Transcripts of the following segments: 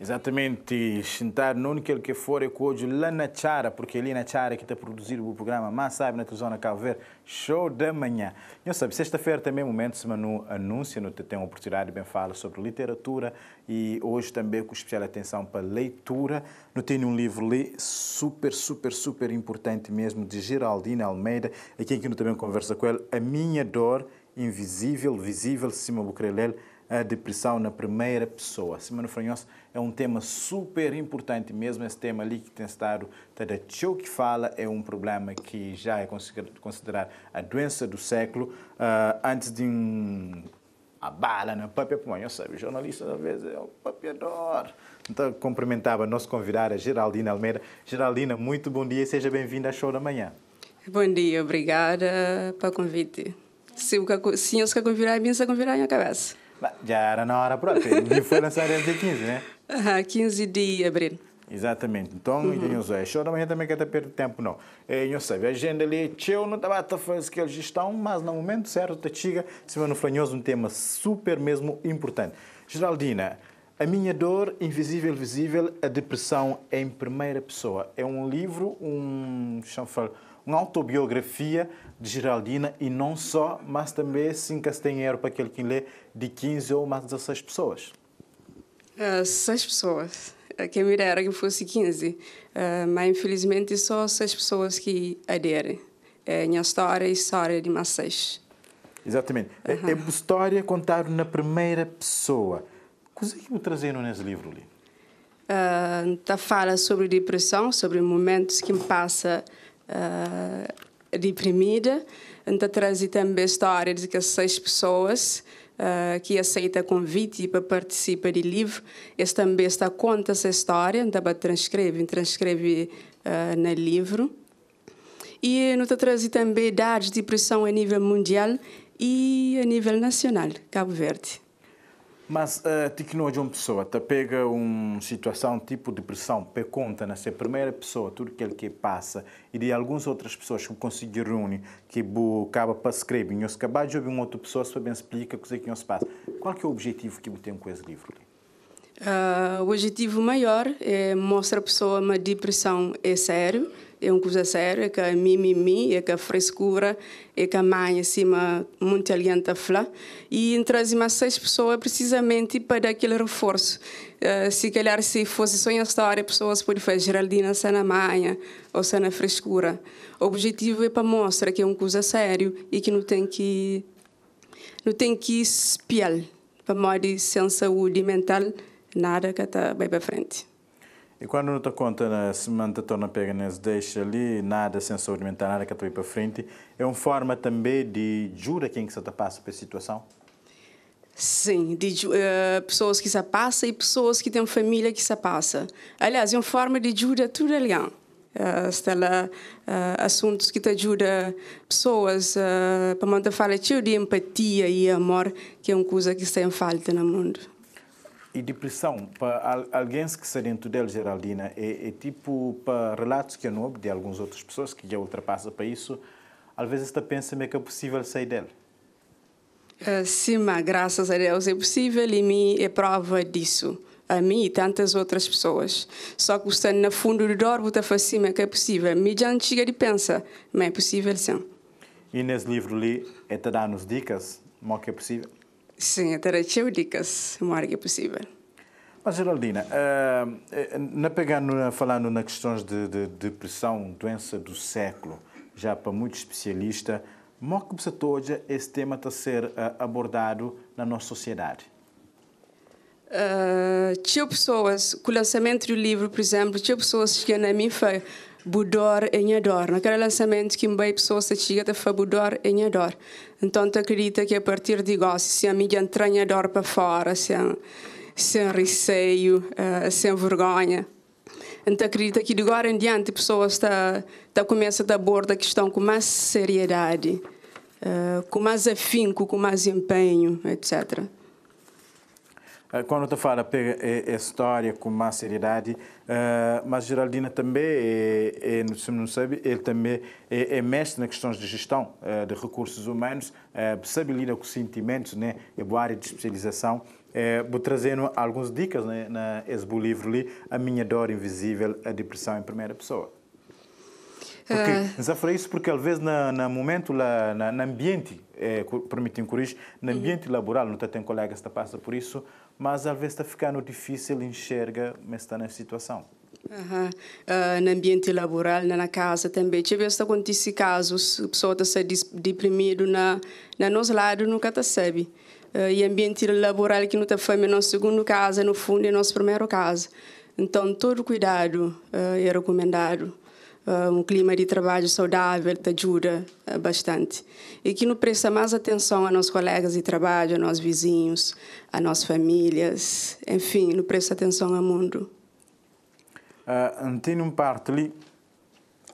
Exatamente, sentar não aquele que for é hoje lá na Chara, porque ali na Chara que está produzido o programa Mas Sabe na Cabo Verde, show da manhã. Eu sabe, sexta-feira também é momento, se no anúncio, no tem uma oportunidade de bem falar sobre literatura e hoje também com especial atenção para leitura. No tem um livro ali super, super, super importante mesmo, de Geraldine Almeida, aqui que eu também conversa com ele, A Minha Dor Invisível, Visível, Cima Bucrelel, a depressão na primeira pessoa. Simone Franhos é um tema super importante, mesmo esse tema ali que tem estado, da Tio que fala, é um problema que já é considerado a doença do século. Uh, antes de um a bala na papia eu sabe, jornalista às vezes é o papiador. Então, cumprimentava nosso convidado, Geraldina Almeida. Geraldina, muito bom dia e seja bem-vinda ao Show da Manhã. Bom dia, obrigada pelo convite. Se senhor se convidar, bem se convidar em minha cabeça. Já era na hora própria. E foi lançado dia 15, né? Aham, 15 de abril. Exatamente. Então, uhum. eu sei, show da manhã também quer perder tempo, não. Eu sei, a agenda ali, eu não estava a fazer aquela gestão, mas no momento certo, te chega, se não um tema super mesmo importante. Geraldina, a minha dor, invisível, visível, a depressão em primeira pessoa. É um livro, um, uma autobiografia de Geraldina e não só, mas também sim que se tem erro para aquele que lê de 15 ou mais 16 pessoas. Uh, seis pessoas. Quem me dera que fosse 15, uh, mas infelizmente só seis pessoas que aderem. É minha história e história de mais seis. Exatamente. Uh -huh. É, é uma história contada na primeira pessoa. Me trazendo nesse livro ali? Uh, tá fala sobre depressão, sobre momentos que me passa uh, deprimida. Então, traz também a história de que seis pessoas uh, que aceita convite para participar do livro. Esse também está conta essa história, então transcreve, transcreve uh, no livro. E nos traz também dados de depressão a nível mundial e a nível nacional, Cabo Verde. Mas uh, que não é uma pessoa, te pega uma situação tipo depressão, pe conta na primeira pessoa tudo aquilo que passa e de algumas outras pessoas que conseguiram reunir, que bu acaba para escrever, e acabar de ouvir uma outra pessoa se bem explica o que é que se passa. Qual que é o objetivo que tem com esse livro? Uh, o objetivo maior é mostrar a pessoa uma depressão é sério, é uma coisa séria, é que a mimimi, é que a frescura, é que a mãe acima muito alienta a e traz mais seis pessoas precisamente para dar aquele reforço. Uh, se calhar se fosse só uma história, pessoas podem fazer Geraldina sem a mãe ou sem a frescura. O objetivo é para mostrar que é uma coisa séria e que não tem que não tem que espiar para modo sem saúde mental, nada que está bem para frente. E quando não te conta, na semana te torna pega nas deixa ali, nada sem saúde mental, nada que tu para frente, é uma forma também de jura quem que se passa pela situação? Sim, de uh, pessoas que se passam e pessoas que têm família que se passa. Aliás, é uma forma de ajuda tudo ali. Uh, está uh, assuntos que te ajudam pessoas uh, para manter falar de empatia e amor, que é uma coisa que está em falta no mundo. E depressão, para alguém que está dentro dele, Geraldina, é, é tipo para relatos que eu não de algumas outras pessoas que já ultrapassam para isso, às vezes está pensando que é possível sair dele. Uh, sim, mas graças a Deus é possível e mim é prova disso. A mim e tantas outras pessoas. Só que você no fundo do dor, você fala assim, que é possível. Me já chega de pensar, mas é possível sim. E nesse livro ali, é te dar-nos dicas, como que é possível? Sim, dicas, uma hora que é possível. Mas, Geraldina, uh, na pegando, falando nas questões de, de, de, depressão, doença do século, já para muitos especialistas, como que você hoje esse tema está a ser uh, abordado na nossa sociedade? Uh, tinha pessoas, com o lançamento do livro, por exemplo, tinha pessoas que na mim foi budor em ador. Naquele lançamento que bem pessoas chega a fazer budor em ador. Então, tu acredita que a partir de agora, se a mídia entranha dor para fora, sem, sem receio, uh, sem vergonha. Então, acredita que de agora em diante, pessoas está tá começam a abordar a questão com mais seriedade, uh, com mais afinco, com mais empenho, etc. Eh, quando tu fala pega a história com mais seriedade, mas Geraldina também, é, é, se não sabe, ele também é, é mestre nas questões de gestão de recursos humanos, sabe lidar com sentimentos, né? é boa área de especialização. Vou trazendo algumas dicas né, na esse livro ali, A Minha Dor Invisível, a Depressão em Primeira Pessoa. Porque. Já isso porque, às vezes, no, no momento, lá, na, no ambiente, é, permite corrigir, no uhum. ambiente laboral, não tem colegas que passam por isso, mas às vezes está ficando difícil enxerga, mas está na situação. Uhum. Uh, no ambiente laboral, na casa também. Tive vezes acontece casos, a pessoa está deprimido na, na nosso lado, nunca está sabe. Uh, e ambiente laboral que não está fazendo na nossa segunda casa, no fundo, é nossa primeira casa. Então, todo cuidado uh, é recomendado. Uh, um clima de trabalho saudável te ajuda uh, bastante. E que não presta mais atenção a nossos colegas de trabalho, a nossos vizinhos, a nossas famílias, enfim, não presta atenção ao mundo. Uh, tem um parte ali,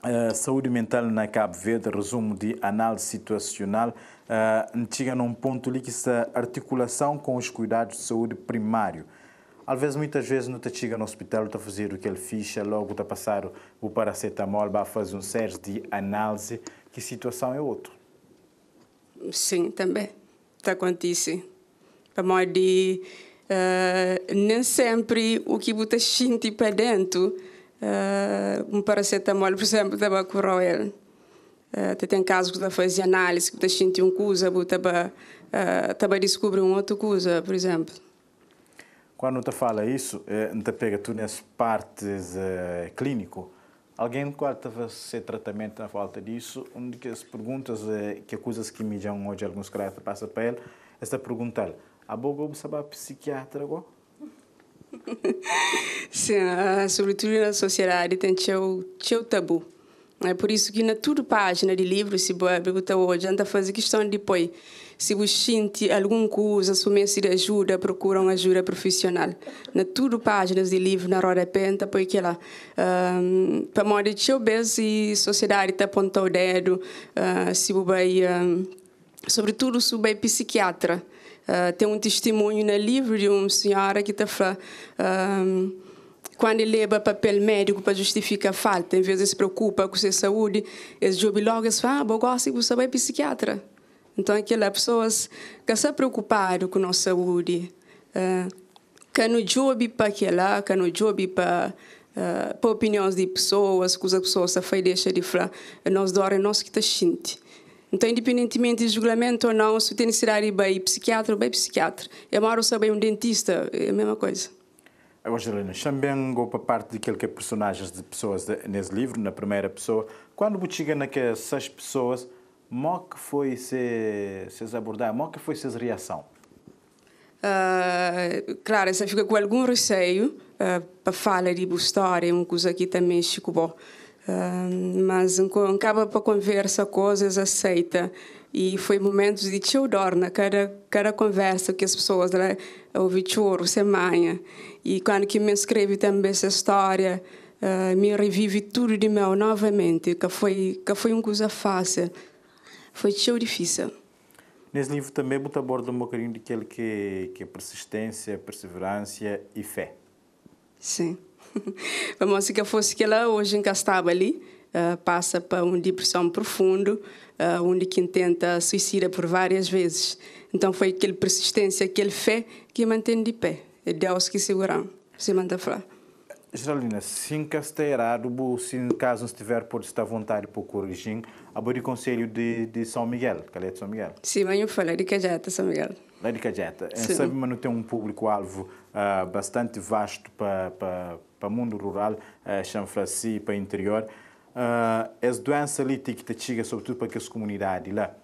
uh, saúde mental na Cabo Verde, resumo de análise situacional, uh, chega num ponto ali que essa articulação com os cuidados de saúde primário. Às vezes, muitas vezes, não te chega no hospital, está a fazer o que ele ficha, logo está a passar o paracetamol, vai fazer um série de análise, que situação é outra. Sim, também. Está acontecendo. Para modo de uh, nem sempre o que você sente para dentro, uh, um paracetamol, por exemplo, estava curar ele. Uh, tem casos que você faz análise, que você sente uma coisa, você estava a descobrir uma outra coisa, por exemplo. Quando você fala isso, você pega tu nessas partes uh, clínico, alguém qual a ser tratamento na falta disso, onde que as perguntas, uh, que coisas que me dão hoje alguns caras passa para ele, esta pergunta, a boga você sabe psiquiatra agora? Sim, sobretudo na sociedade tem o seu tabu. É por isso que na toda página de livro, se pergunta hoje, anda fazer questão de depois se sente alguma coisa, se de ajuda, procura uma ajuda profissional. Na tudo páginas de livro, na roda penta, porque lá, um, para modo de eu ver se sociedade está apontando o dedo, uh, se vai, um, sobretudo se vai psiquiatra. Uh, tem um testemunho no livro de uma senhora que está falando um, quando ele leva papel médico para justificar a falta, em vez de se preocupar com sua saúde, eles jogam logo e falam, ah, eu gosto que você vai psiquiatra. Então, aquelas pessoas que estão preocupadas com a nossa saúde, uh, que não jobe para aquela, que não jobe para uh, para opiniões de pessoas, que as pessoas fazem deixa de falar, nós dora nós que está sente. Então, independentemente de julgamento ou não, se tem necessidade de ir psiquiatra, vai psiquiatra. É maior saber um dentista, é a mesma coisa. Agora, Helena, também para parte daquilo que é personagens de pessoas nesse livro, na primeira pessoa, quando chega naquelas pessoas, Mó que foi se abordar? Mó que foi se reação? Uh, claro, você fica com algum receio uh, para falar de história, uma coisa que também ficou bom. Uh, mas acaba para conversa coisas aceita e foi momentos de choro na cada cada conversa que as pessoas lá ouvem choro semana e quando que me escreve também essa história uh, me revive tudo de meu novamente que foi que foi uma coisa fácil foi tão difícil. Nesse livro também você aborda um bocadinho daquele que, que é persistência, perseverança e fé. Sim. Vamos que fosse que ela hoje encastava ali, uh, passa para uma depressão profunda, uh, onde quem tenta suicida por várias vezes. Então foi aquela persistência, aquele fé que mantém de pé. É Deus que segura, se manda falar. Geralina, se encastear, se caso estiver por estar vontade por corrigir, a de conselho de, de São Miguel, que é de São Miguel. Sim, mas eu falei de Cajeta, São Miguel. Lá de Cajeta. Sabe, mas não tem um público-alvo uh, bastante vasto para para o mundo rural, uh, para o interior. Uh, as doenças ali que te chega, sobretudo para aquelas comunidades lá,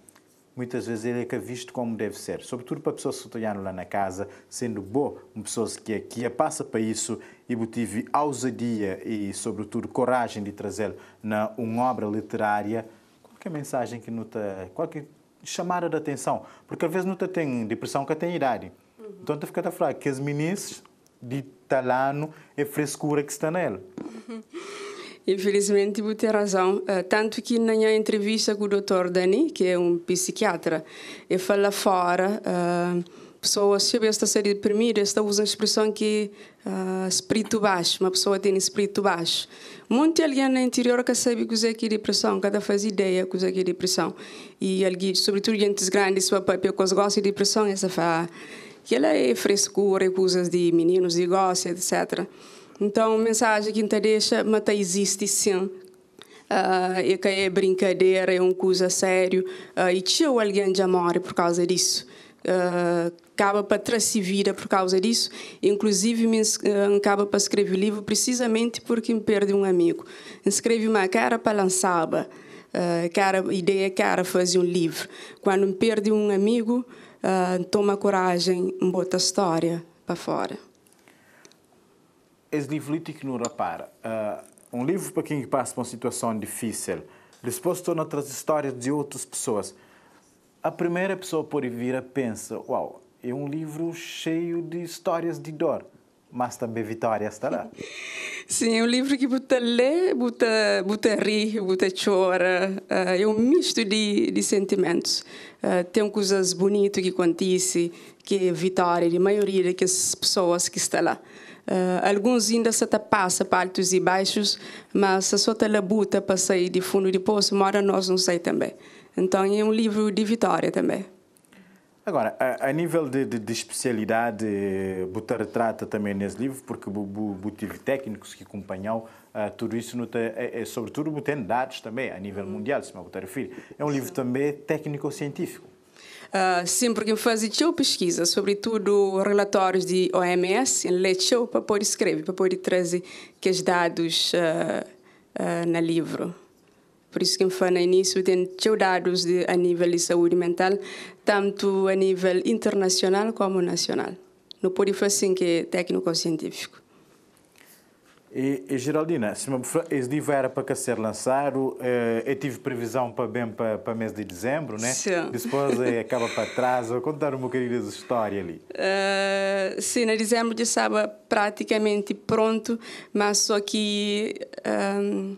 muitas vezes ele é visto como deve ser, sobretudo para pessoas que estão lá na casa, sendo boa, uma pessoa que, que passa para isso e tive ousadia e, sobretudo, coragem de trazer na uma obra literária qualquer mensagem que nota, qualquer chamada de atenção, porque às vezes não tem depressão que tem idade. Uhum. Então, tu fica a falar que as meninas de talano é frescura que está nela. Infelizmente, você tem razão. Eh, tanto que na minha entrevista com o Dr. Dani, que é um psiquiatra, ele fala fora, uh, pessoas, se está a ser deprimida, está usando a expressão que uh, espírito baixo, uma pessoa tem espírito baixo. Muito alguém no interior que sabe que é que depressão, cada faz ideia que é que depressão. E alguém, sobretudo gente grande, se o papai gostam de depressão, essa fala que ela é frescura, coisas de meninos de gosto, etc. Então, a mensagem que te deixa, mas existe sim. Uh, e que é brincadeira, é uma coisa sério, uh, e tinha alguém de amor por causa disso. Uh, acaba para vida por causa disso. Inclusive, me uh, acaba para escrever o livro precisamente porque me perde um amigo. Escrevi uma cara para lançar, uh, cara, ideia cara fazer um livro. Quando me perde um amigo, uh, toma coragem, bota a história para fora. Esse livro que não repara. Uh, um livro para quem passa por uma situação difícil. Depois torna outras histórias de outras pessoas. A primeira pessoa pode vir a pensar, uau, é um livro cheio de histórias de dor, mas também vitória estará. Sim, é um livro que você lê, você, você ri, você chora. É um misto de, de sentimentos. Uh, tem coisas bonitas que acontecem, que é vitória de maioria das pessoas que estão lá. Uh, alguns ainda se passa para altos e baixos, mas se só te labuta para sair de fundo de poço, mora nós não sei também. Então é um livro de vitória também. Agora, a, a nível de, de, de especialidade, você retrata também nesse livro, porque você tive técnicos que acompanham uh, tudo isso, no é, é, sobretudo tem dados também a nível mundial, se me refere. É um livro também técnico-científico. Uh, sim, porque fazia pesquisa, sobretudo relatórios de OMS, em para poder escrever, para poder trazer os dados uh, uh, no livro. Por isso que eu falei no início, tem dados de, a nível de saúde mental, tanto a nível internacional como nacional. Não pode fazer assim que é técnico-científico. E, e, Geraldina, se livro era para ser lançado, eh, eu tive previsão para bem para, para mês de dezembro, né? Sim. Depois eh, acaba para trás. Vou contar um bocadinho da história ali. Uh, sim, em dezembro já estava praticamente pronto, mas só que um,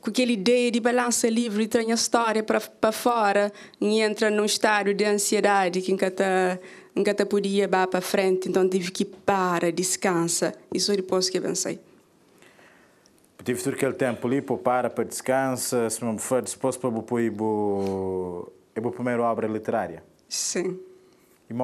com aquela ideia de balança livre e trazer a história para, para fora e entra num estado de ansiedade que está nunca podia ir para frente, então tive que parar, descansa. Isso depois que pensei. Tive todo aquele tempo ali para parar, para descansa, se não for depois para pôr a primeira obra literária. Sim.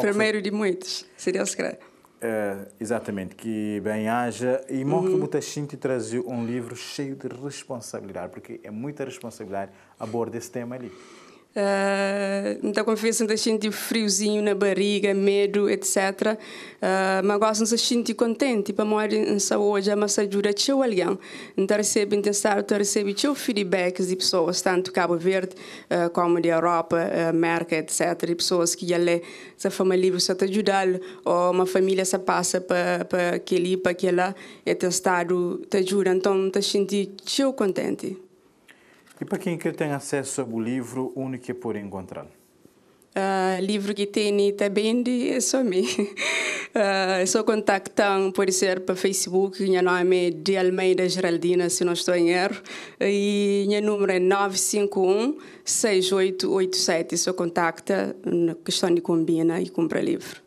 Primeiro de muitos, se Deus quiser. Uh, exatamente, que bem haja. E Monk uhum. Butachinti trazia um livro cheio de responsabilidade, porque é muita responsabilidade abordar esse tema ali. Uh, então confesso que sinto friozinho na barriga, medo, etc. Uh, mas gosto de sentir contente para morar em saúde, mas ajuda a alguém. Então recebo intenção, recebo feedbacks de pessoas, tanto Cabo Verde uh, como de Europa, América, etc. De pessoas que já lê, se família se te ajudar, ou uma família se passa para para aquele, para aquela, e tem estado, te ajuda. Então, te sinto contente. E para quem quer ter acesso ao livro, onde que pode encontrar? Uh, livro que tem também é só mim. Uh, só contactam, pode ser para Facebook, meu nome é de Almeida Geraldina, se não estou em erro, e meu número é 951 6887. Só contacta na questão de combina e compra livro.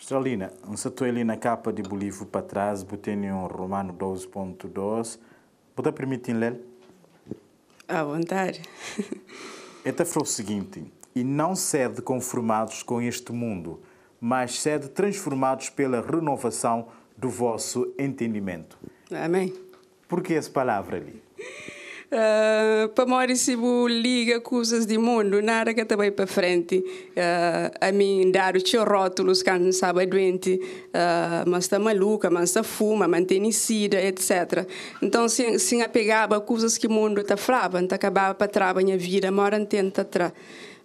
Geraldina, um setor ali na capa de livro para trás, botei um Romano 12.2. Pode permitir ler? À vontade. Então foi o seguinte: e não sede conformados com este mundo, mas sede transformados pela renovação do vosso entendimento. Amém. Por que essa palavra ali? Uh, para Maurício liga coisas do mundo, nada que também para frente. Uh, a mim dar os rótulos quando sabe doente, uh, mas está maluca, mas está fuma, mantém sida, etc. Então, se, se apegava a coisas que o mundo está falando, então acabava para trás a minha vida, mora tenta atrás.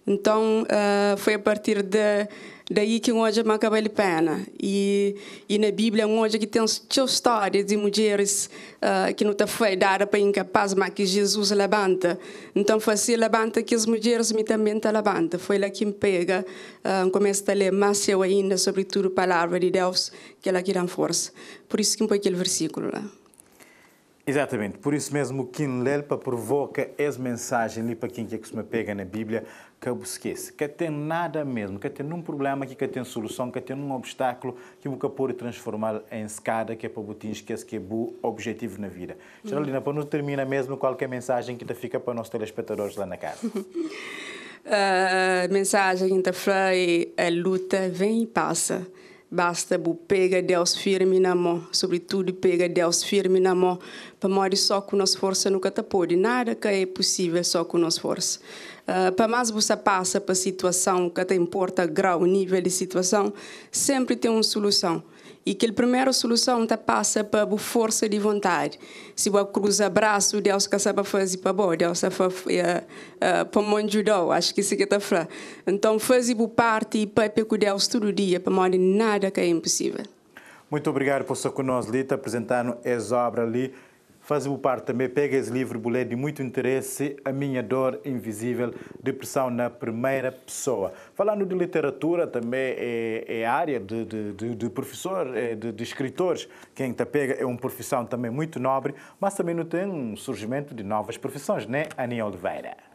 Então, uh, foi a partir de daí que hoje me acaba a pena. E, e na Bíblia, hoje que tem histórias de mulheres uh, que não está foi dada para incapaz, mas que Jesus levanta. Então, fazia levanta que as mulheres me também te levanta. Foi lá que me pega, uh, começa a ler mais eu ainda, sobretudo a palavra de Deus, que ela que dá força. Por isso que me põe aquele versículo lá. Exatamente, por isso mesmo que Lelpa provoca essa mensagem ali para quem que se me pega na Bíblia, que eu esquece, que tem nada mesmo, que tem um problema, que tem solução, que tem um obstáculo que você pode transformar em escada, que é para esquece que é o objetivo na vida. Geraldina, para não terminar mesmo, qualquer mensagem que fica para os nossos telespectadores lá na casa? A mensagem da é a luta vem e passa. Basta bu pega Deus firme na mão, sobretudo pega Deus firme na mão, para morrer só com nossa força nunca te pode. Nada que é possível só com nossa força. Uh, para mais você passa para situação que te importa grau, nível de situação, sempre tem uma solução e que a primeira solução tá passa para a força de vontade. Se você cruza braço, Deus que sabe fazer para bom, Deus sabe uh, para me ajudar, acho que isso que está falando. Então, fazer parte e para com Deus todo dia, para morrer nada que é impossível. Muito obrigado por estar conosco, Lita, apresentando as obras ali faz parte também, pega esse livro, bolé de muito interesse, A Minha Dor Invisível, Depressão na Primeira Pessoa. Falando de literatura, também é, é área de, de, de, de professor, é de, de, escritores. Quem está pega é uma profissão também muito nobre, mas também não tem um surgimento de novas profissões, né, Aninha Oliveira?